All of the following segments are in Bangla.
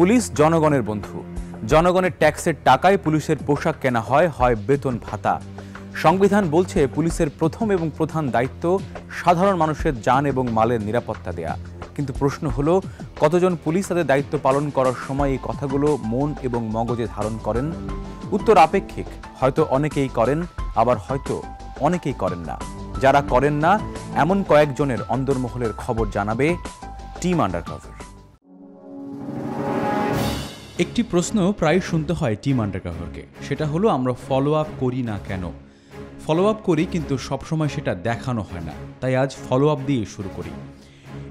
পুলিশ জনগণের বন্ধু। জনগণের ট্যাক্সের টাকায় পুলিশের পোশাক কেনা হয় হয় বেতন ভাতা। সংবিধান বলছে পুলিশের প্রথম এবং প্রধান দায়িত্ব সাধারণ মানুষের যান এবং মালের নিরাপত্তা দেয়া। কিন্তু প্রশ্ন হলো, কতজন পুলিশ তাদের দায়িত্ব পালন করার সময় এই কথাগুলো মন এবং মগজে ধারণ করেন? উত্তর আপেক্ষিক, হয়তো অনেকেই করেন, আবার হয়তো অনেকেই করেন না। যারা করেন না, এমন কয়েকজনের অন্দরমহলের খবর জানাবে টিম আন্ডার আন্ডারকভার। একটি প্রশ্ন প্রায় শুনতে হয় টিম আন্ডারকভারকে। সেটা হলো, আমরা ফলো আপ করি না কেন? ফলো আপ করি, কিন্তু সবসময় সেটা দেখানো হয় না। তাই আজ ফলো আপ দিয়ে শুরু করি।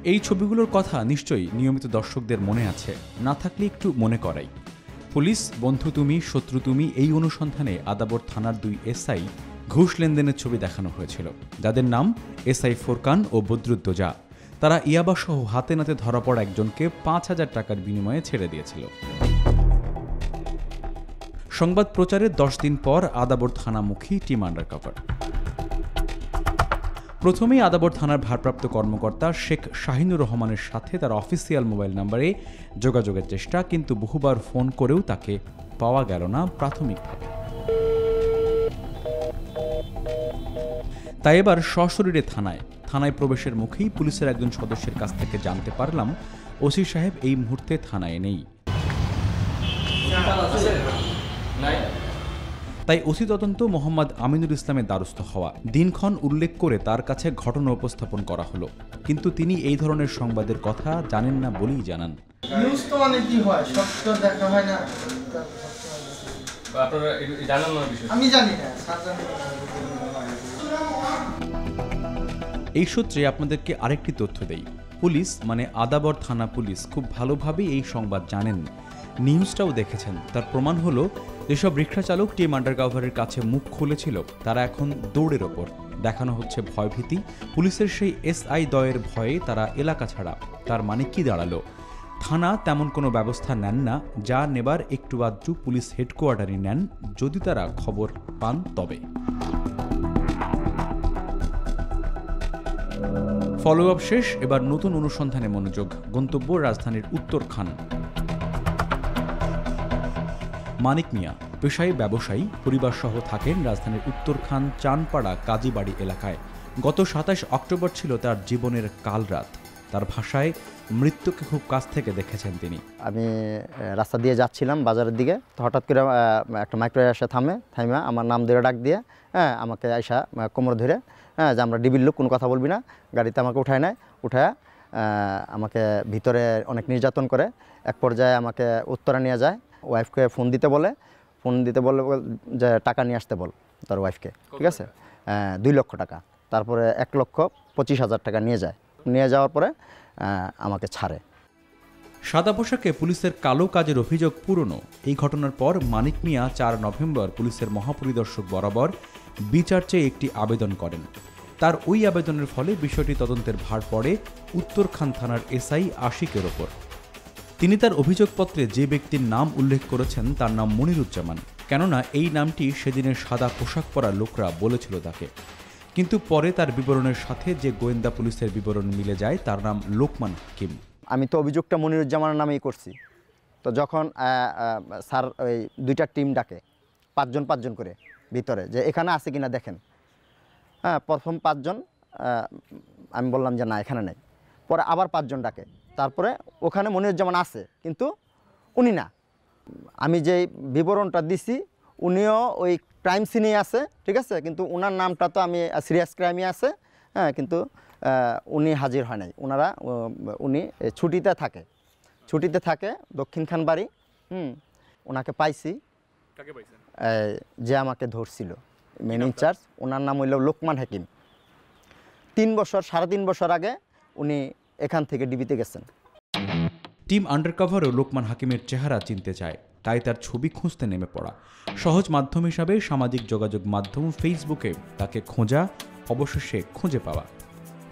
এই ছবিগুলোর কথা নিশ্চয়ই নিয়মিত দর্শকদের মনে আছে। না থাকলে একটু মনে করাই। পুলিশ, বন্ধু তুমি, শত্রু তুমি, এই অনুসন্ধানে আদাবর থানার দুই এসআই ঘুষ লেনদেনের ছবি দেখানো হয়েছিল। যাদের নাম এসআই ফোরকান ও বদরুদ্দোজা। তারা ইয়াবাসহ হাতে নাতে ধরা পড়া একজনকে পাঁচ হাজার টাকার বিনিময়ে ছেড়ে দিয়েছিল। সংবাদ প্রচারের দশ দিন পর আদাবর থানামুখী টিম আন্ডারকভার প্রথমেই আদাবর থানার ভারপ্রাপ্ত কর্মকর্তা শেখ শাহিনুর রহমানের সাথে তার অফিসিয়াল মোবাইল নাম্বারে যোগাযোগের চেষ্টা, কিন্তু বহুবার ফোন করেও তাকে পাওয়া গেল না প্রাথমিকভাবে। তাই এবার সশরীরে থানায়। থানায় প্রবেশের মুখেই পুলিশের একজন সদস্যের কাছ থেকে জানতে পারলাম, ওসি সাহেব এই মুহূর্তে থানায় নেই। তাই ওসি তদন্ত মোহাম্মদ আমিনুল ইসলামের দ্বারস্থ হওয়া। দিনক্ষণ উল্লেখ করে তার কাছে ঘটনা উপস্থাপন করা হলো। কিন্তু তিনি এই ধরনের সংবাদের কথা জানেন না বলেই জানান। নিউজ তো অনেকই হয় সব দেখা হয় না। আপনারা এই- এই না বিষয় আমি জানি না স্যার জানে না। এই সূত্রে আপনাদেরকে আরেকটি তথ্য দেই। পুলিশ মানে আদাবর থানা পুলিশ খুব ভালোভাবেই এই সংবাদ জানেন নিউজটাও দেখেছেন। তার প্রমাণ হলো যেসব রিক্সা চালক টিম আন্ডারকভারের কাছে মুখ খুলেছিল। তারা এখন দৌড়ের ওপর। দেখানো হচ্ছে ভয়ভীতি। পুলিশের সেই এসআই দয়ের ভয়ে তারা এলাকা ছাড়া। তার মানে কি দাঁড়াল? থানা তেমন কোনো ব্যবস্থা নেন না। যা নেবার একটু আধটু পুলিশ হেডকোয়ার্টারই নেন। যদি তারা খবর পান, তবে। ফলো আপ শেষ। এবার নতুন অনুসন্ধানে মনোযোগ। গন্তব্য রাজধানীর উত্তরখান। মানিক মিয়া, পেশায় ব্যবসায়ী পরিবার সহ থাকেন রাজধানীর উত্তরখান, চানপাড়া, কাজীবাড়ি এলাকায়। গত সাতাশ অক্টোবর ছিল তার জীবনের কালরাত। তার ভাষায় মৃত্যুকে খুব কাছ থেকে দেখেছেন তিনি। আমি রাস্তা দিয়ে যাচ্ছিলাম বাজারের দিকে। তো হঠাৎ করে একটা মাইক্রো এসে থামে, থাইমা, আমার নাম ধরে ডাক দিয়ে হ্যাঁ আমাকে আইসা কোমর ধরে হ্যাঁ যে আমরা ডিবির লোক, কোনো কথা বলবি না, গাড়িতে আমাকে উঠায় নেয়, উঠায় আমাকে ভিতরে অনেক নির্যাতন করে, এক পর্যায়ে আমাকে উত্তরা নিয়ে যায় ওয়াইফকে ফোন দিতে বলে ফোন দিতে বলে যে টাকা নিয়ে আসতে বল তার ওয়াইফকে ঠিক আছে? দুই লক্ষ টাকা। তারপরে এক লক্ষ পঁচিশ হাজার টাকা নিয়ে যায়। নিয়ে যাওয়ার পরে আমাকে ছাড়ে। সাদা পোশাকে পুলিশের কালো কাজের অভিযোগ পুরনো এই ঘটনার পর মানিক মিয়া চার নভেম্বর পুলিশের মহাপরিদর্শক বরাবর বিচার চেয়ে একটি আবেদন করেন। তার ওই আবেদনের ফলে বিষয়টি তদন্তের ভার পড়ে উত্তরখান থানার এসআই আশিকের ওপর। তিনি তার অভিযোগপত্রে যে ব্যক্তির নাম উল্লেখ করেছেন তার নাম মনিরুজ্জামান। কেননা এই নামটি সেদিনের সাদা পোশাক পরা লোকরা বলেছিল তাকে। কিন্তু পরে তার বিবরণের সাথে যে গোয়েন্দা পুলিশের বিবরণ মিলে যায়, তার নাম লোকমান হাকিম। আমি তো অভিযোগটা মনিরুজ্জামানের নামেই করছি। তো যখন স্যার ওই দুইটা টিম ডাকে, পাঁচজন পাঁচজন করে ভিতরে, যে এখানে আছে কিনা দেখেন। হ্যাঁ প্রথম পাঁচজন আমি বললাম যে না, এখানে নেই। পরে আবার পাঁচজন ডাকে। তারপরে ওখানে মনিরুজ্জামান আছে কিন্তু উনি না। আমি যে বিবরণটা দিছি উনিও ওই ক্রাইম সিনেই আছে ঠিক আছে? কিন্তু ওনার নামটা তো আমি সিরিয়াস ক্রাইমে আছে হ্যাঁ কিন্তু উনি হাজির হয় নাই। ওনারা উনি ছুটিতে থাকে। ছুটিতে থাকে দক্ষিণখান বাড়ি হুম ওনাকে পাইছি। যে আমাকে ধরছিল মেন ইনচার্জ ওনার নাম হইল লোকমান হাকিম। তিন বছর সাড়ে তিন বছর আগে উনি এখান থেকে ডিবিতে গেছেন। টিম আন্ডারকভারও লোকমান হাকিমের চেহারা চিনতে চায়, তাই তার ছবি খুঁজতে নেমে পড়া। সহজ মাধ্যম হিসাবে সামাজিক যোগাযোগ মাধ্যম ফেসবুকে তাকে খোঁজা, অবশেষে খুঁজে পাওয়া।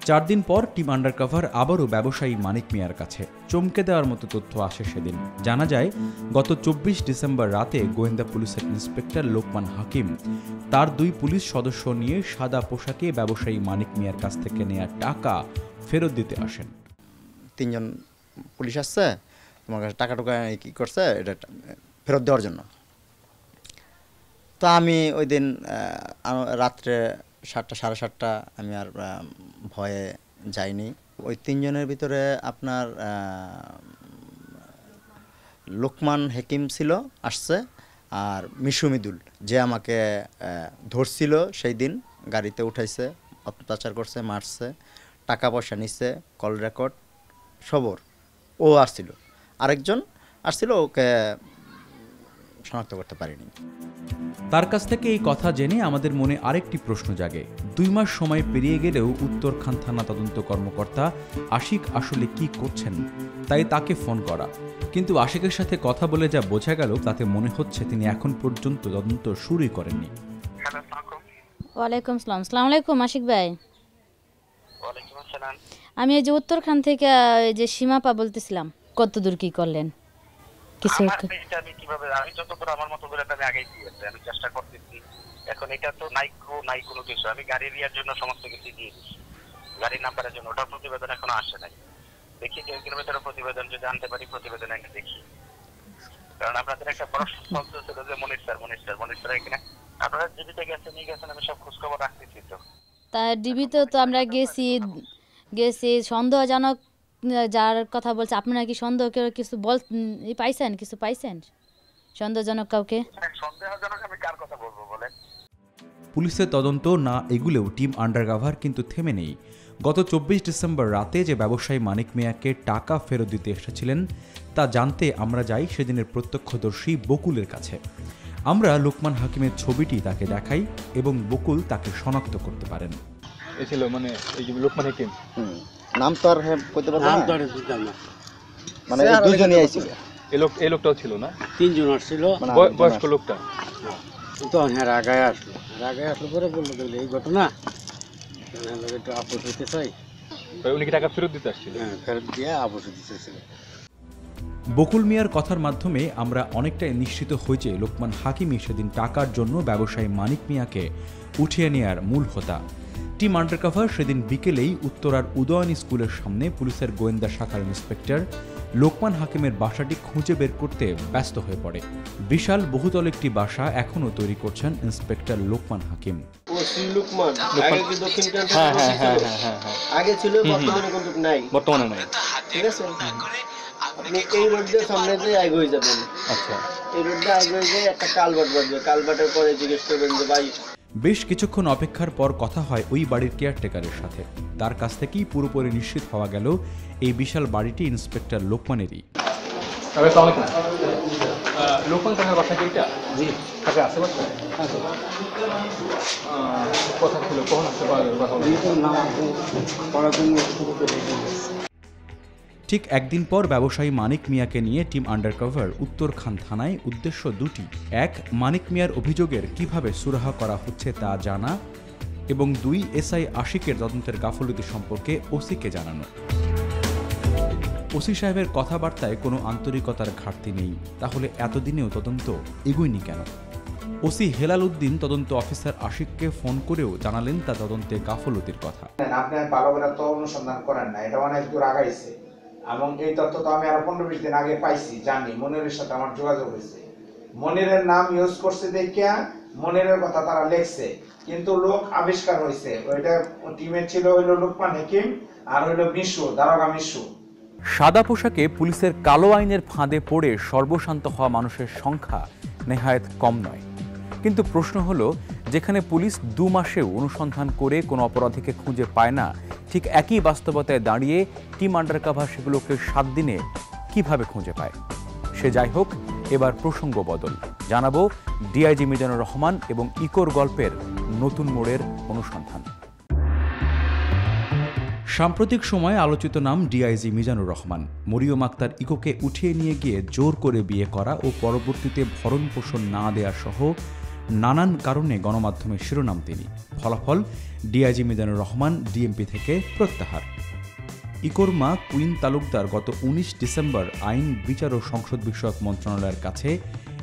চার দিন পর টিম আন্ডারকভার আবারও ব্যবসায়ী মানিক মিয়ার কাছে। চমকে দেওয়ার মতো তথ্য আসে সেদিন। জানা যায়, গত চব্বিশ ডিসেম্বর রাতে গোয়েন্দা পুলিশের ইন্সপেক্টর লোকমান হাকিম তার দুই পুলিশ সদস্য নিয়ে সাদা পোশাকে ব্যবসায়ী মানিক মিয়ার কাছ থেকে নেয়া টাকা ফেরত দিতে আসেন। তিনজন পুলিশ আসছে, তোমার কাছে টাকা টুকা কী করছে, এটা ফেরত দেওয়ার জন্য। তো আমি ওই দিন রাত্রে সাতটা, সাড়ে সাতটা আমি আর ভয়ে যাইনি। ওই তিনজনের ভিতরে আপনার লোকমান হেকিম ছিল, আসছে, আর মিশু মিদুল, যে আমাকে ধরছিল সেই দিন, গাড়িতে উঠাইছে, অত্যাচার করছে, মারছে। টাকা পয়সা নিচ্ছে কল রেকর্ড সবর ও আসছিল। আরেকজন আসছিল ওকে শনাক্ত করতে পারিনি। তার কাছ থেকে এই কথা জেনে আমাদের মনে আরেকটি প্রশ্ন জাগে। দুই মাস সময় পেরিয়ে গেলেও উত্তরখান থানা তদন্ত কর্মকর্তা আশিক আসলে কি করছেন তাই তাকে ফোন করা। কিন্তু আশিকের সাথে কথা বলে যা বোঝা গেল তাতে মনে হচ্ছে তিনি এখন পর্যন্ত তদন্ত শুরুই করেননি। ওয়ালাইকুম সালাম সালাম আলাইকুম আশিক ভাই। আমি এই যে উত্তরখান থেকে এই যে সীমাপা বলতেছিলাম কত দূর কি করলেন? কিছু আমি কীভাবে আমি যতদূর আমার মতো করে আমি আগেই দিয়েছি আমি চেষ্টা করতেছি। এখন এটা তো নাই নাই কোনো কিছু। আমি গাড়ি দেওয়ার জন্য সমস্ত কিছু দিয়ে দিচ্ছি গাড়ির নাম্বারের জন্য। ওটার প্রতিবেদন এখনও আসে নাই। দেখি দেড় কিলোমিটারের প্রতিবেদন যদি আনতে পারি প্রতিবেদন একটা দেখি। কারণ আপনাদের একটা প্রশ্ন চলতেছিল যে Monir sir Monir sir Monir sir এখানে। আপনারা জীবিতে গেছেন নিয়ে গেছেন আমি সব খোঁজখবর রাখতেছি তো। তা ডিবিতে তো আমরা গেছি গেছি সন্দেহজনক যার কথা বলছে আপনারা কি সন্দেহ কেউ কিছু বল পাইছেন কিছু পাইছেন? সন্দেহজনক কাউকে? সন্দেহজনক আমি কার কথা বলব বলেন? পুলিশের তদন্ত না এগুলেও টিম আন্ডারগাভার কিন্তু থেমে নেই। গত চব্বিশ ডিসেম্বর রাতে যে ব্যবসায়ী মানিক মিয়াকে টাকা ফেরত দিতে এসেছিলেন তা জানতে আমরা যাই সেদিনের প্রত্যক্ষদর্শী বকুলের কাছে। আমরা লোকমান হাকিমের ছবিটি তাকে দেখাই এবং বকুল তাকে শনাক্ত করতে পারেন। এ ছিল মানে এই যে লোকমান হেকিম। নাম তো আর হ্যাঁ করতে পারব না। মানে এই দুজনই আইছিল। এই লোক এই লোকটাও ছিল না? তিনজন আসছিল। মানে বয়স্ক লোকটা? তখন হ্যাঁ রাগায় আসলো। রাগায় আসলো পরে বলল যে এই ঘটনা? একটু আপোষ হইতে চাই। তো উনি কি টাকা ফেরত দিতে আসছিল? হ্যাঁ ফেরত দিয়ে আপোষ হইতে চাইছিল। বকুল মিয়ার কথার মাধ্যমে আমরা অনেকটাই নিশ্চিত হই যে লোকমান হাকিমই সেদিন টাকার জন্য ব্যবসায়ী মানিক মিয়াকে উঠিয়ে নেয়ার মূল হোতা। টিম আন্ডারকভার সেদিন বিকেলেই উত্তরার উদয়ন স্কুলের সামনে পুলিশের গোয়েন্দা শাখার ইন্সপেক্টর লোকমান হাকিমের বাসাটি খুঁজে বের করতে ব্যস্ত হয়ে পড়ে। বিশাল বহুতল একটি বাসা এখনও তৈরি করছেন ইন্সপেক্টর লোকমান হাকিম। আগে হ্যাঁ হ্যাঁ হ্যাঁ হ্যাঁ হ্যাঁ হ্যাঁ ছিল বর্তমানে কিন্তু নাই। বর্তমানে নাই। ঠিক আছে? আপনি এই রোড দিয়ে সামনে দিয়ে আগে হয়ে যাবেন। আচ্ছা। এই রোড দিয়ে আগে হয়ে গিয়ে একটা কালভার্ট বাজবে। কালভার্টের পরে জিজ্ঞেস করবেন যে ভাই বেশ কিছুক্ষণ অপেক্ষার পর কথা হয় ওই বাড়ির কেয়ারটেকারের সাথে। তার কাছ থেকেই পুরোপুরি নিশ্চিত হওয়া গেল এই বিশাল বাড়িটি ইন্সপেক্টর লোকমানেরই। লোকমান কাকার বাসা কি এটা? জি। কাকা আছে বাসা? আহ, কথা ছিল? কখন আসতে পারবে? কথা বলো। ঠিক একদিন পর ব্যবসায়ী মানিক মিয়াকে নিয়ে টিম আন্ডারকভার উত্তরখান থানায় উদ্দেশ্য দুটি। এক, মানিক মিয়ার অভিযোগের কীভাবে সুরাহা করা হচ্ছে তা জানা এবং দুই, এসআই আশিকের তদন্তের গাফলতি সম্পর্কে ওসিকে জানানো। ওসি সাহেবের কথাবার্তায় কোনো আন্তরিকতার ঘাটতি নেই। তাহলে এতদিনেও তদন্ত এগোয়নি কেন? ওসি হেলাল উদ্দিন, তদন্ত অফিসার আশিককে ফোন করেও জানালেন তা তদন্তে গাফলতির কথা। আপনি ভালো তো অনুসন্ধান করেন না। এটা অনেক দূর আগাইছে। এবং এই তথ্য তো আমি আরও পনেরো বিশ দিন আগে পাইছি, জানি। মনিরের সাথে আমার যোগাযোগ হয়েছে। মনিরের নাম ইউজ করছে দেখিয়া মনিরের কথা তারা লেখছে। কিন্তু লোক আবিষ্কার হয়েছে। ওইটা টিমের ছিল হইল লোকমান হেকিম আর হইল মিশু, দারোগা মিশু। সাদা পোশাকে পুলিশের কালো আইনের ফাঁদে পড়ে সর্বশান্ত হওয়া মানুষের সংখ্যা নেহায়েত কম নয়। কিন্তু প্রশ্ন হলো, যেখানে পুলিশ দু মাসেও অনুসন্ধান করে কোনো অপরাধীকে খুঁজে পায় না ঠিক একই বাস্তবতায় দাঁড়িয়ে টিম আন্ডারকাভার সেগুলোকে সাত দিনে কীভাবে খুঁজে পায়? সে যাই হোক, এবার প্রসঙ্গ বদল। জানাব ডিআইজি মিজানুর রহমান এবং ইকোর গল্পের নতুন মোড়ের অনুসন্ধান। সাম্প্রতিক সময়ে আলোচিত নাম ডিআইজি মিজানুর রহমান। মরিয়ম আক্তার ইকোকে উঠিয়ে নিয়ে গিয়ে জোর করে বিয়ে করা ও পরবর্তীতে ভরণ পোষণ না দেয়া সহ নানান কারণে গণমাধ্যমে শিরোনাম তিনি। ফলাফল, ডিআইজি মিজানুর রহমান, ডিএমপি থেকে প্রত্যাহার। ইকোর কুইন তালুকদার গত উনিশ ডিসেম্বর আইন, বিচার ও সংসদ বিষয়ক মন্ত্রণালয়ের কাছে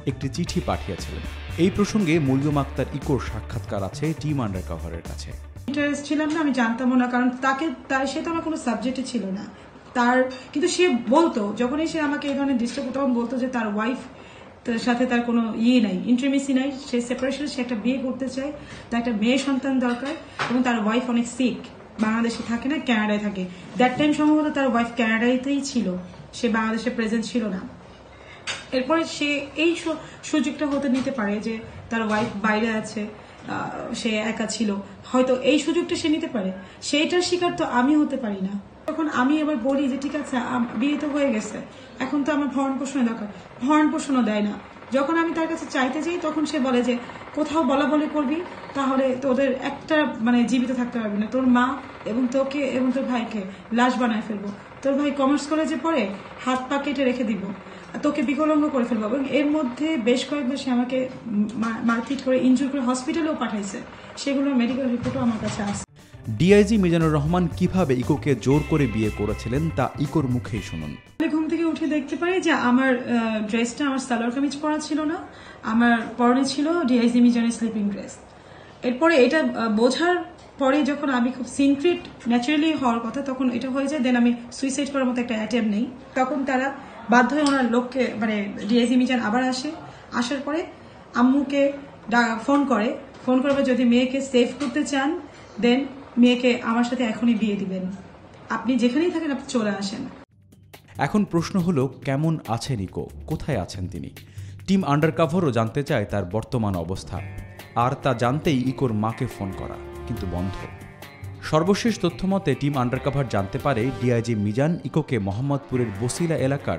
একটি চিঠি পাঠিয়েছিলেন। এই প্রসঙ্গে মরিয়ম আক্তার ইকোর সাক্ষাৎকার আছে টিম আন্ডার কভারের কাছে। ইন্টারেস্ট ছিলাম না, আমি জানতাম না, কারণ তাকে, তার, সে তো আমার কোনো সাবজেক্টে ছিল না। তার, কিন্তু সে বলতো, যখনই সে আমাকে এই ধরনের ডিস্টার্ব তখন বলতো যে তার ওয়াইফ সাথে তার কোনো ইয়ে নাই ইন্টারমিসি নাই। সে সেপারেশন সে একটা বিয়ে করতে চায়। তার একটা মেয়ে সন্তান দরকার এবং তার ওয়াইফ অনেক সিক বাংলাদেশে থাকে না কানাডায় থাকে। দ্যাট টাইম সম্ভবত তার ওয়াইফ কানাডাতেই ছিল। সে বাংলাদেশে প্রেজেন্ট ছিল না। এরপরে সে এই সুযোগটা হতে নিতে পারে যে তার ওয়াইফ বাইরে আছে সে একা ছিল। হয়তো এই সুযোগটা সে নিতে পারে। সেইটার শিকার তো আমি হতে পারি না। তখন আমি এবার বলি যে, ঠিক আছে বিয়ে তো হয়ে গেছে। এখন তো আমার ভরণ পোষণের দরকার। ভরণ পোষণও দেয় না। যখন আমি তার কাছে চাইতে যাই, তখন সে বলে যে, কোথাও বলা বলে করবি, তাহলে তোদের একটা মানে জীবিত থাকতে পারবি না। তোর মা এবং তোকে এবং তোর ভাইকে লাশ বানায় ফেলব। তোর ভাই কমার্স কলেজে পড়ে হাত পা কেটে রেখে দিব। তোকে বিকলঙ্গ করে ফেলব। এবং এর মধ্যে বেশ কয়েকবার সে আমাকে মারপিট করে, ইনজুর করে হসপিটালেও পাঠাইছে। সেগুলোর মেডিকেল রিপোর্টও আমার কাছে আসছে ডিআইজি মিজানুর রহমান কীভাবে ইকোকে জোর করে বিয়ে করেছিলেন তা ইকোর মুখেই শুনুন। আমি ঘুম থেকে উঠে দেখতে পারি যে আমার ড্রেসটা আমার সালোয়ার কামিজ পরা ছিল না, আমার পরনে ছিল ডিআইজি মিজানের স্লিপিং ড্রেস এরপরে এটা বোঝার পরে যখন আমি খুব সিনক্রেট ন্যাচারালি হওয়ার কথা, তখন এটা হয়ে যায় দেন আমি সুইসাইড করার মতো একটা অ্যাটেম্প নেই। তখন তারা বাধ্য হয়ে ওনার লোককে মানে ডিআইজি মিজান আবার আসে। আসার পরে আম্মুকে ফোন করে। ফোন করবে যদি মেয়েকে সেভ করতে চান দেন মেয়েকে আমার সাথে এখনই বিয়ে দিবেন। আপনি যেখানেই থাকেন, আপনি চলে আসেন। এখন প্রশ্ন হলো, কেমন আছেন ইকো? কোথায় আছেন তিনি? টিম আন্ডারকাভারও জানতে চায় তার বর্তমান অবস্থা। আর তা জানতেই ইকোর মাকে ফোন করা, কিন্তু বন্ধ। সর্বশেষ তথ্যমতে, টিম আন্ডারকাভার জানতে পারে, ডিআইজি মিজান ইকোকে মোহাম্মদপুরের বসিলা এলাকার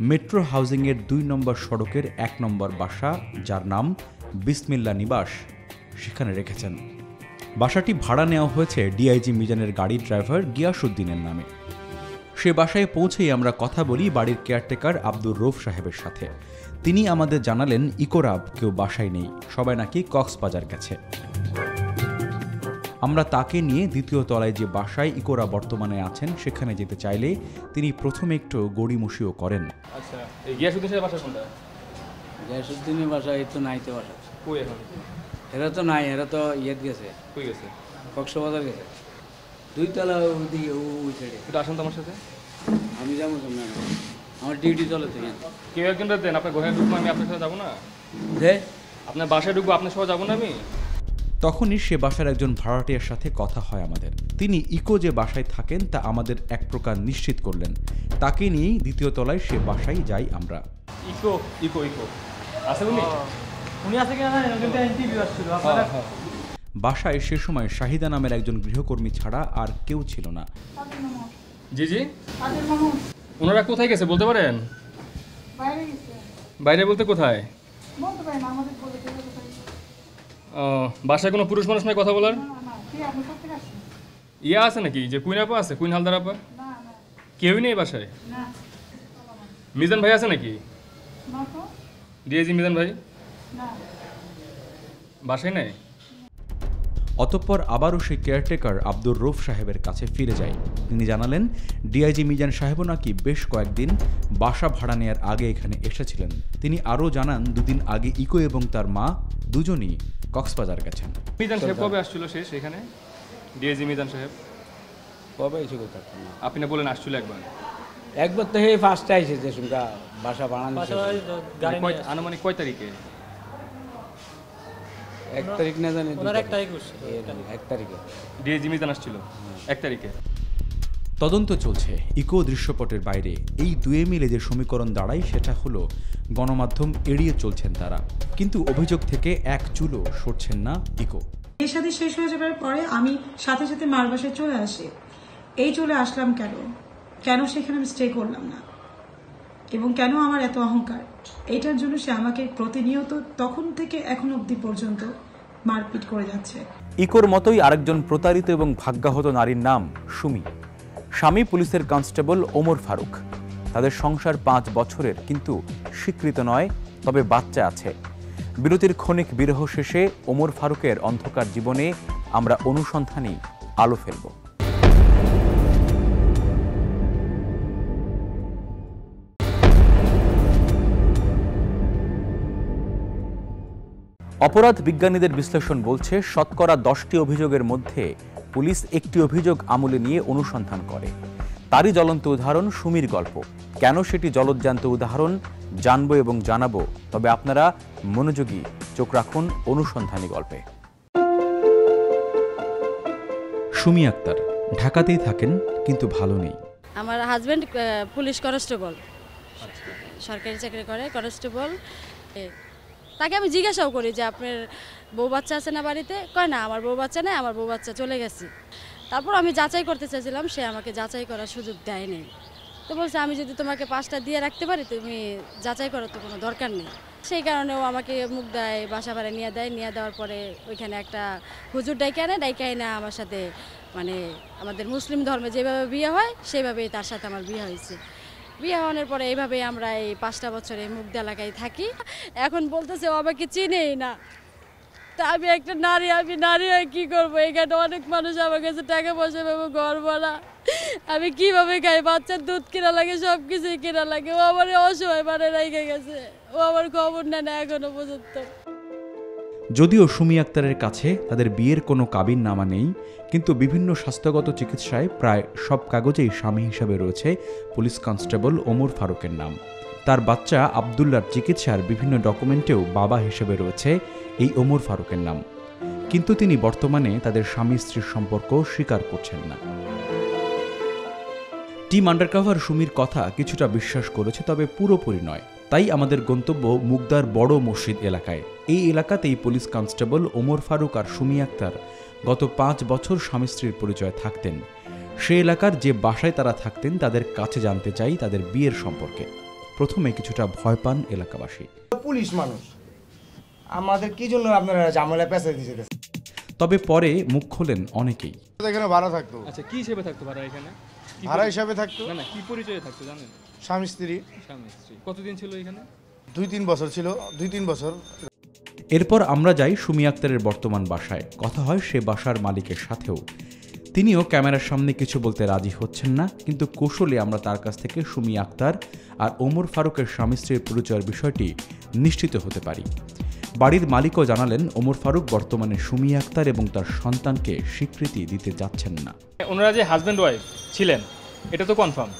মেট্রো হাউজিংয়ের দুই নম্বর সড়কের এক নম্বর বাসা, যার নাম বিসমিল্লা নিবাস, সেখানে রেখেছেন। বাসাটি ভাড়া নেওয়া হয়েছে ডিআইজি মিজানের গাড়ির ড্রাইভার গিয়াসুদ্দিনের নামে। সে বাসায় পৌঁছেই আমরা কথা বলি বাড়ির কেয়ারটেকার আব্দুর রৌফ সাহেবের সাথে। তিনি আমাদের জানালেন ইকোরাব কেউ বাসায় নেই সবাই নাকি কক্সবাজার গেছে। আমরা তাকে নিয়ে দ্বিতীয় তলায় যে বাসায় ইকোরা বর্তমানে আছেন সেখানে যেতে চাইলে তিনি প্রথমে একটু গড়িমসিও করেন। আচ্ছা এই গিয়াসুদ্দিন সাহেব বাসা কোনটা? গ্যাসুদ্দিনের বাসা এই তো নাই তো বাসা। কই এখন? এরা তো নাই এরা তো ইয়েত গেছে। কই গেছে? কক্সবাজার গেছে। দুই তলা ওদিকে ওই সাইডে একটু আসুন তো আমার সাথে। আমি যাব সামনে আমার ডিউটি চলে তো কেউ একজন দেন আপনার ঘরে ঢুকবো আমি আপনার সাথে যাব না? দে। আপনার বাসায় ঢুকবো আপনার সহ যাব না আমি? তখনই সে বাসার একজন ভাড়াটিয়ার সাথে কথা হয় আমাদের। তিনি ইকো যে বাসায় থাকেন তা আমাদের এক প্রকার নিশ্চিত করলেন। তাকে নিয়েই দ্বিতীয় তলায় সে বাসায় যাই আমরা। ইকো ইকো ইকো। আছে উনি উনি আছে কিনা জানেন ওখানটা ইন্টারভিউ আসছিল। হ্যাঁ, আপনারা হ্যাঁ। বাসায় সে সময় শাহিদা নামের একজন গৃহকর্মী ছাড়া আর কেউ ছিল না। জি জি। ওনারা কোথায় গেছে বলতে পারেন? বাইরে বলতে কোথায়? ও, বাসায় কোনো পুরুষ মানুষ নাই কথা বলার? ইয়া আছে নাকি? যে কুইন আপা আছে কুইন হালদার আপা? কেউই নেই বাসায়? মিজান ভাই আছে নাকি? ডিএজি মিজান ভাই? বাসায় নেই? অতঃপর আবারও সেই কেয়ারটেকার আব্দুর রৌফ সাহেবের কাছে ফিরে যায়। তিনি জানালেন ডিআইজি মিজান সাহেবও নাকি বেশ কয়েকদিন বাসা ভাড়া নেয়ার আগে এখানে এসেছিলেন। তিনি আরও জানান দুদিন আগে ইকো এবং তার মা দুজনই কক্সবাজার গেছেন। মিজান সাহেব কবে আসছিল শেষ এখানে? ডিএজি মিজান সাহেব। কবে এসে আপনি না। বলেন আসছিল একবার। একবার তো এই ফার্স্টে যে শুনকা বাসা ভাড়া আনুমানিক কয় তারিখে? এক তারিখ না জানি ওনার এক তারিখ। এক তারিখে। ডিএজি মিজান আসছিল এক তারিখে। তদন্ত চলছে ইকো দৃশ্যপটের বাইরে। এই দুয়ে মিলে যে সমীকরণ দাঁড়ায় সেটা হলো গণমাধ্যম এড়িয়ে চলছেন তারা। কিন্তু অভিযোগ থেকে এক চুলও সরছেন না ইকো। এর সাথে শেষ হয়ে যাবার পরে আমি সাথে সাথে মার বাসায় চলে আসি। এই চলে আসলাম কেন? কেন সেখানে আমি স্টে করলাম না? এবং কেন আমার এত অহংকার? এটার জন্য সে আমাকে প্রতিনিয়ত তখন থেকে এখন অবধি পর্যন্ত মারপিট করে যাচ্ছে। ইকোর মতোই আরেকজন প্রতারিত এবং ভাগ্যাহত নারীর নাম সুমি। স্বামী পুলিশের কনস্টেবল ওমর ফারুক। তাদের সংসার পাঁচ বছরের, কিন্তু স্বীকৃত নয়, তবে বাচ্চা আছে। বিরতির ক্ষণিক বিরহ শেষে ওমর ফারুকের অন্ধকার জীবনে আমরা অনুসন্ধানী আলো ফেলব। অপরাধ বিজ্ঞানীদের বিশ্লেষণ বলছে শতকরা দশটি অভিযোগের মধ্যে পুলিশ একটি অভিযোগ আমলে নিয়ে অনুসন্ধান করে। তারই জ্বলন্ত উদাহরণ সুমির গল্প। কেন সেটি জলজ্জান্ত উদাহরণ জানব এবং জানাব তবে আপনারা মনোযোগী চোখ রাখুন অনুসন্ধানী গল্পে। সুমি আক্তার ঢাকাতেই থাকেন কিন্তু ভালো নেই। আমার হাজব্যান্ড পুলিশ কনস্টেবল সরকারি চাকরি করে কনস্টেবল তাকে আমি জিজ্ঞাসাও করি যে, আপনার বউ বাচ্চা আছে না বাড়িতে? কয়, না, আমার বউ বাচ্চা নেই, আমার বউ বাচ্চা চলে গেছে। তারপর আমি যাচাই করতে চাইছিলাম সে আমাকে যাচাই করার সুযোগ দেয়নি। তো বলছে, আমি যদি তোমাকে পাঁচটা দিয়ে রাখতে পারি, তুমি যাচাই করার তো কোনো দরকার নেই। সেই কারণে ও আমাকে মুখ দেয়, বাসা ভাড়া নিয়ে দেয়, নিয়ে দেওয়ার পরে ওইখানে একটা হুজুর ডাইকে আনে ডাইকে আনে আমার সাথে মানে আমাদের মুসলিম ধর্মে যেভাবে বিয়ে হয় সেইভাবেই তার সাথে আমার বিয়ে হয়েছে। বিয়ে হওয়ার পরে এইভাবেই আমরা এই পাঁচটা বছর এই মুগ্ধ এলাকায় থাকি। এখন বলতেছে, ও আমাকে চিনেই না। তা আমি একটা নারী, আমি নারী হয়ে কী করব? এখানে অনেক মানুষ আমার কাছে টাকা পয়সা পাবো, ঘর ভাড়া। আমি কীভাবে খাই? বাচ্চার দুধ কেনা লাগে সব কিছুই কেনা লাগে। ও আমার অসহায় মানে রেখে গেছে। ও আমার খবর নেয় না এখনও পর্যন্ত। যদিও সুমি আক্তারের কাছে তাদের বিয়ের কোনো কাবিন নামা নেই, কিন্তু বিভিন্ন স্বাস্থ্যগত চিকিৎসায় প্রায় সব কাগজেই স্বামী হিসাবে রয়েছে পুলিশ কনস্টেবল ওমর ফারুকের নাম। তার বাচ্চা আবদুল্লার চিকিৎসার বিভিন্ন ডকুমেন্টেও বাবা হিসেবে রয়েছে এই ওমর ফারুকের নাম। কিন্তু তিনি বর্তমানে তাদের স্বামী স্ত্রীর সম্পর্ক স্বীকার করছেন না। টিম আন্ডারকাভার সুমির কথা কিছুটা বিশ্বাস করেছে, তবে পুরোপুরি নয়। তাই আমাদের গন্তব্য মুগদার বড় মসজিদ এলাকায়। এই এলাকাতেই পুলিশ কনস্টেবল ওমর ফারুক আর সুমি আক্তার গত পাঁচ বছর স্বামী স্ত্রীর পরিচয় থাকতেন। সে এলাকার যে বাসায় তারা থাকতেন তাদের কাছে জানতে চাই তাদের বিয়ের সম্পর্কে। প্রথমে কিছুটা ভয় পান এলাকাবাসী। পুলিশ মানুষ। আমাদের কি জন্য আপনারা জামালা পেঁচা দিতে তবে পরে মুখ খোলেন অনেকেই। এখানে ভাড়া থাকতো। আচ্ছা কি হিসেবে থাকতো ভাড়া এখানে? ভাড়া হিসাবে থাকতো? না না কি পরিচয়ে থাকতো জানেন? স্বামী স্ত্রী। স্বামী স্ত্রী। কতদিন ছিল এখানে? দুই তিন বছর ছিল দুই তিন বছর। এরপর আমরা যাই সুমি আক্তারের বর্তমান বাসায়। কথা হয় সে বাসার মালিকের সাথেও। তিনিও ক্যামেরার সামনে কিছু বলতে রাজি হচ্ছেন না কিন্তু কৌশলে আমরা তার কাছ থেকে সুমি আক্তার আর ওমর ফারুকের স্বামী স্ত্রীর পরিচয়ের বিষয়টি নিশ্চিত হতে পারি। বাড়ির মালিকও জানালেন ওমর ফারুক বর্তমানে সুমি আক্তার এবং তার সন্তানকে স্বীকৃতি দিতে যাচ্ছেন না। ওনারা যে হাজব্যান্ড ওয়াইফ ছিলেন এটা তো কনফার্ম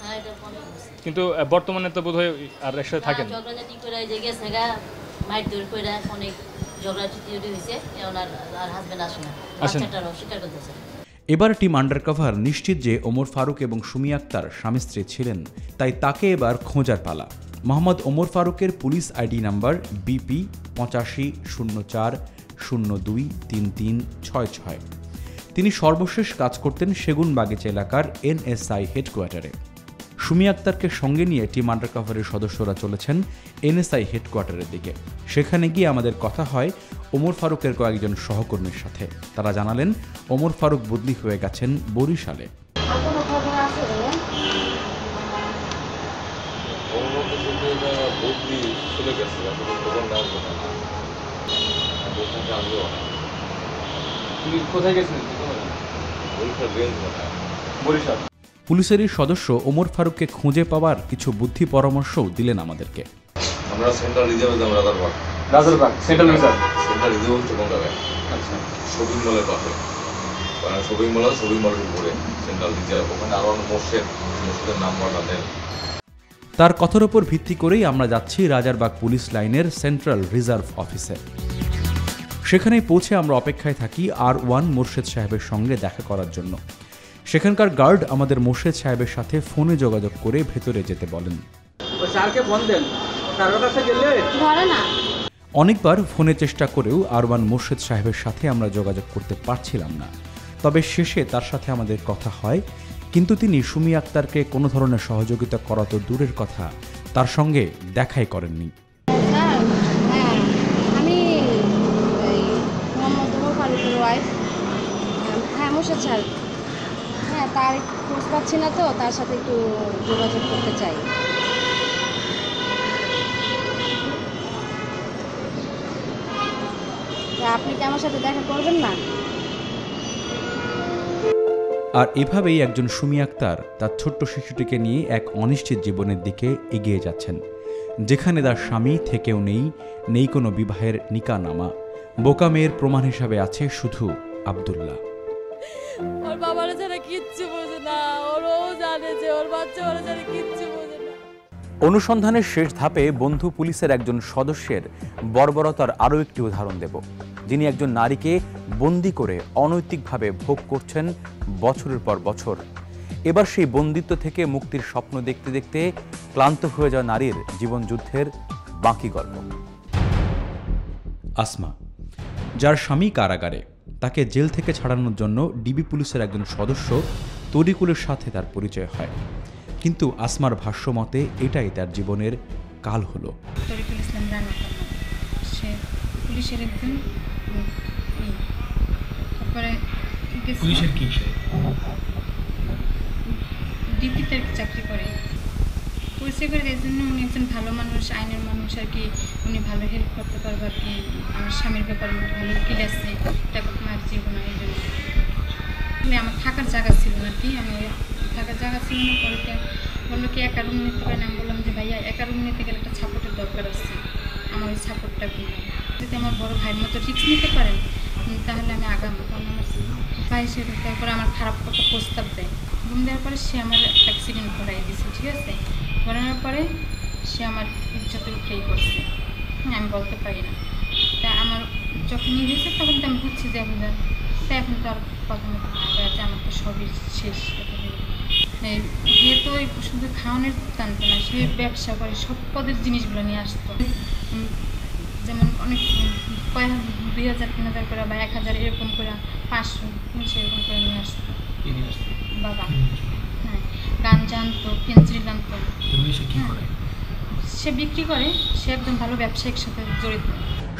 কিন্তু বর্তমানে তো বোধহয় আর একসাথে থাকেন। ঝগড়াঝাটি করে যে গেছে গা মাইট দূর করে অনেক ঝগড়াঝাটি হয়েছে আর আর হাজবেন্ড আসে না। আসে না। করতেছে। এবার টিম আন্ডারকভার নিশ্চিত যে ওমর ফারুক এবং সুমি আক্তার স্বামী স্ত্রী ছিলেন তাই তাকে এবার খোঁজার পালা। মোহাম্মদ ওমর ফারুকের পুলিশ আইডি নাম্বার বিপি পঁচাশি শূন্য চার শূন্য দুই তিন তিন ছয় ছয়। তিনি সর্বশেষ কাজ করতেন সেগুন বাগিচা এলাকার এনএসআই হেডকোয়ার্টারে সুমি আক্তারকে সঙ্গে নিয়ে টিম আন্ডারকভারের সদস্যরা চলেছেন এনএসআই হেডকোয়ার্টারের দিকে। সেখানে গিয়ে আমাদের কথা হয় ওমর ফারুকের কয়েকজন সহকর্মীর সাথে। তারা জানালেন ওমর ফারুক বদলি হয়ে গেছেন বরিশালে। কোথায় গেছেন বরিশাল। পুলিশেরই সদস্য ওমর ফারুককে খুঁজে পাওয়ার কিছু বুদ্ধি পরামর্শও দিলেন আমাদেরকে। আমরা সেন্ট্রাল রিজার্ভে যাব Rajarbagh. Rajarbagh central reserve. Central reserve হচ্ছে কোন জায়গায়? আচ্ছা। শপিং মলের পাশে। শপিং মল শপিং মলের উপরে সেন্ট্রাল রিজার্ভ। ওখানে আরও অনেক মসজিদ মসজিদের নাম তার কথার উপর ভিত্তি করেই আমরা যাচ্ছি রাজারবাগ পুলিশ লাইনের সেন্ট্রাল রিজার্ভ অফিসে। সেখানে পৌঁছে আমরা অপেক্ষায় থাকি আর ওয়ান মোর্শেদ সাহেবের সঙ্গে দেখা করার জন্য। সেখানকার গার্ড আমাদের মোর্শেদ সাহেবের সাথে ফোনে যোগাযোগ করে ভেতরে যেতে বলেন। অনেকবার ফোনে চেষ্টা করেও আরওয়ান মোর্শেদ সাহেবের সাথে আমরা যোগাযোগ করতে পারছিলাম না। তবে শেষে তার সাথে আমাদের কথা হয় কিন্তু তিনি সুমি আক্তারকে কোনো ধরনের সহযোগিতা করা তো দূরের কথা তার সঙ্গে দেখাই করেননি। হ্যাঁ আমি মোহাম্মদ ওয়াইফ হ্যাঁ মোর্শেদ স্যার হ্যাঁ তার খোঁজ পাচ্ছি না তো, তার সাথে একটু যোগাযোগ করতে চাই। আপনি কি আমার সাথে দেখা করবেন না? আর এভাবেই একজন সুমি আক্তার তার ছোট্ট শিশুটিকে নিয়ে এক অনিশ্চিত জীবনের দিকে এগিয়ে যাচ্ছেন, যেখানে তার স্বামী থেকেও নেই নেই কোনো বিবাহের নিকানামা। বোকা মেয়ের প্রমাণ হিসাবে আছে শুধু আবদুল্লাহ। বাচ্চা ওরা কিচ্ছু বোঝে না। অনুসন্ধানের শেষ ধাপে বন্ধু পুলিশের একজন সদস্যের বর্বরতার আরও একটি উদাহরণ দেব। যিনি একজন নারীকে বন্দি করে অনৈতিকভাবে ভোগ করছেন বছরের পর বছর। এবার সেই বন্দিত্ব থেকে মুক্তির স্বপ্ন দেখতে দেখতে ক্লান্ত হয়ে যাওয়া নারীর জীবনযুদ্ধের বাকি গল্প। আসমা যার স্বামী কারাগারে তাকে জেল থেকে ছাড়ানোর জন্য ডিবি পুলিশের একজন সদস্য তরিকুলের সাথে তার পরিচয় হয়। কিন্তু আসমার ভাষ্য মতে এটাই তার জীবনের কাল হলো। তরিকুল ইসলাম রানা সে পুলিশের একজন তারপরে পুলিশের কি ডিপিতে চাকরি করে। পরিচয় করে এই জন্য উনি একজন ভালো মানুষ আইনের মানুষ আর কি। উনি ভালো হেল্প করতে পারবে আর কি। আমার স্বামীর ব্যাপারে ভালো উকিল আছে টাকা মার জীবন এই জন্য। আসলে আমার থাকার জায়গা ছিল না কি আমি থাকার জায়গা ছিল না পরে বলল কি একা রুম নিতে পারেন? আমি বললাম যে ভাইয়া একা রুম নিতে গেলে একটা সাপোর্টের দরকার আছে। আমার ওই সাপোর্টটা দিন যদি আমার বড় ভাইয়ের মতো রিক্স নিতে পারেন তাহলে আমি আগাম। ভাই সে তারপরে আমার খারাপ একটা প্রস্তাব দেয়। রুম দেওয়ার পরে সে আমার অ্যাক্সিডেন্ট করাই দিয়েছে ঠিক আছে? করানোর পরে সে আমার ইজ্জতের উপরেই করছে হ্যাঁ, আমি বলতে পারি না। তা আমার যখন ইয়ে হয়েছে তখন তো আমি বুঝছি যে এখন তো আর কথা সবই শেষ। এই তো ওই শুধু খাওয়ানোর টানতো না সে ব্যবসা করে সব পদের জিনিসগুলো নিয়ে আসতো। যেমন অনেক কয়েক দুই হাজার তিন হাজার করে বা এক হাজার এরকম করে পাঁচশো তিনশো এরকম করে নিয়ে আসতো। বাবা। হ্যাঁ গান জানতো পেন্সিল আনতো সে সে বিক্রি করে সে একদম ভালো ব্যবসায়িক সাথে জড়িত।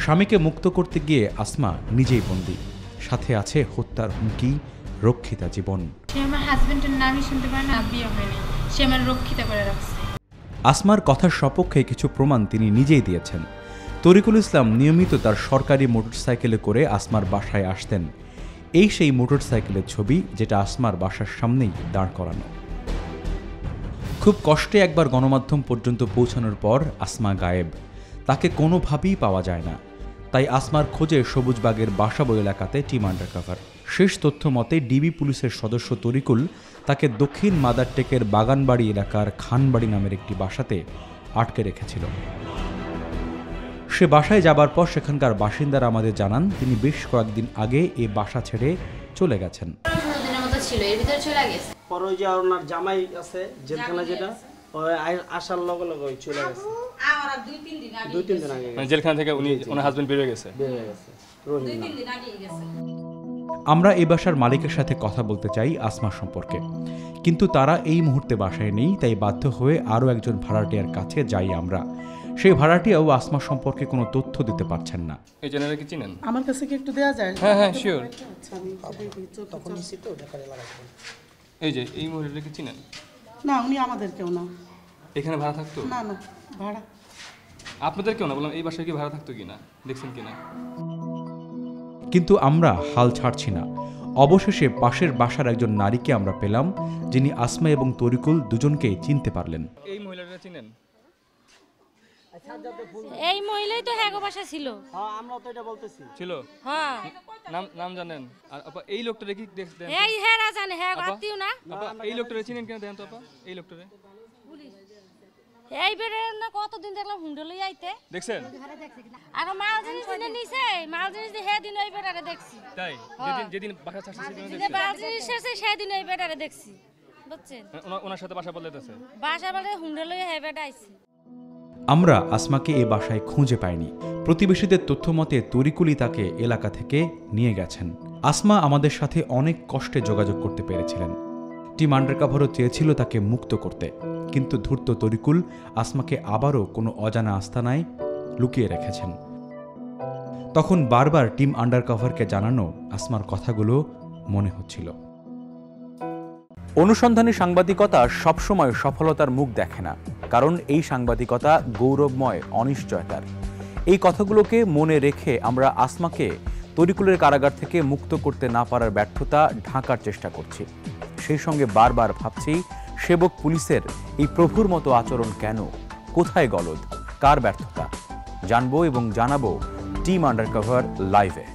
স্বামীকে মুক্ত করতে গিয়ে আসমা নিজেই বন্দী। সাথে আছে হত্যার হুমকি রক্ষিতা জীবন। সে আমার হাজবেন্ডের নামই শুনতে পারে না বিয়ে হয়নি সে আমার রক্ষিত করে রাখছে। আসমার কথার সপক্ষে কিছু প্রমাণ তিনি নিজেই দিয়েছেন। তরিকুল ইসলাম নিয়মিত তার সরকারি মোটরসাইকেলে করে আসমার বাসায় আসতেন। এই সেই মোটরসাইকেলের ছবি যেটা আসমার বাসার সামনেই দাঁড় করানো। খুব কষ্টে একবার গণমাধ্যম পর্যন্ত পৌঁছানোর পর আসমা গায়েব। তাকে কোনোভাবেই পাওয়া যায় না। তাই আসমার খোঁজে সবুজবাগের বাসাবো এলাকাতে টিম আন্ডারকভার শেষ তথ্য মতে ডিবি পুলিশের সদস্য তরিকুল তাকে দক্ষিণ মাদারটেকের বাগানবাড়ি এলাকার খানবাড়ি নামের একটি বাসাতে আটকে রেখেছিল। সে বাসায় যাবার পর সেখানকার বাসিন্দারা আমাদের জানান তিনি বেশ কয়েকদিন আগে এ বাসা ছেড়ে চলে গেছেন। দিনের মতো ছিল এর ভিতরে চলে গেছে? পরে ওই যে ওনার জামাই আছে জেলখানা যেটা আসার লগে লগে ওই চলে গেছে। দুই তিন দিন আগে মানে জেলখানা থেকে উনি ওনার হাজবেন্ড বেরিয়ে গেছে? বের হয়ে গেছে। আমরা এই বাসার মালিকের সাথে কথা বলতে চাই আসমা সম্পর্কে। কিন্তু তারা এই মুহূর্তে বাসায় নেই তাই বাধ্য হয়ে আরও একজন ভাড়াটিয়ার কাছে যাই আমরা। সেই ভাড়াটিয়াও আসমা সম্পর্কে কোনো তথ্য দিতে পারছেন না। এই জেনারেল কি চিনেন? আমার কাছে কি একটু দেওয়া যায়? হ্যাঁ হ্যাঁ শিওর আচ্ছা এই যে এই মহিলাটা কি চিনেন? না উনি আমাদের কেউ না। এখানে ভাড়া থাকতো? না না ভাড়া। আপনাদের কেউ না? বললাম এই বাসায় কি ভাড়া থাকতো কিনা? দেখছেন কিনা? কিন্তু আমরা হাল ছাড়ছি না। অবশেষে পাশের বাসার একজন নারীকে আমরা পেলাম যিনি আসমা এবং তরিকুল দুজনকেই চিনতে পারলেন। এই মহিলাটা চিনেন? এই মহিলাই তো হ্যাগো বাসা ছিল। হ্যাঁ আমরা তো এটা বলতেছি। ছিল? হ্যাঁ। নাম নাম জানেন? আর আপা এই লোকটারে কি দেখ দেন তো? এই হেরা জানে। হ্যাঁ আত্মীয় না? আপা এই লোকটারে চিনেন কিনা দেন তো আপা? এই লোকটারে? এই বেড়ে না কতদিন দেখলাম হুন্ডে লই আইতে। দেখছেন? আর মাল জিনিস দিনে নিছে মাল জিনিস হে দিন ওই বেটারে দেখছি। তাই? যেদিন যেদিন বাসা ছাড়ছে সেদিন যে দেখছেন মাল জিনিস সেদিন ওই বেটারে দেখছি বুঝছেন? ওনার সাথে বাসা বাসা বলে হুন্ডে লই হে বেটা আইছে আমরা আসমাকে এ বাসায় খুঁজে পাইনি। প্রতিবেশীদের তথ্য মতে তরিকুলই তাকে এলাকা থেকে নিয়ে গেছেন। আসমা আমাদের সাথে অনেক কষ্টে যোগাযোগ করতে পেরেছিলেন। টিম আন্ডার কাভারও চেয়েছিল তাকে মুক্ত করতে। কিন্তু ধূর্ত তরিকুল আসমাকে আবারও কোনো অজানা আস্তানায় লুকিয়ে রেখেছেন। তখন বারবার টিম আন্ডারকভারকে জানানো আসমার কথাগুলো মনে হচ্ছিল। অনুসন্ধানী সাংবাদিকতা সবসময় সফলতার মুখ দেখে না, কারণ এই সাংবাদিকতা গৌরবময়, অনিশ্চয়তার। এই কথাগুলোকে মনে রেখে আমরা আসমাকে তরিকুলের কারাগার থেকে মুক্ত করতে না পারার ব্যর্থতা ঢাকার চেষ্টা করছি। সেই সঙ্গে বারবার ভাবছি সেবক পুলিশের এই প্রভুর মতো আচরণ কেন? কোথায় গলদ? কার ব্যর্থতা? জানব এবং জানাব টিম আন্ডারকভার লাইভে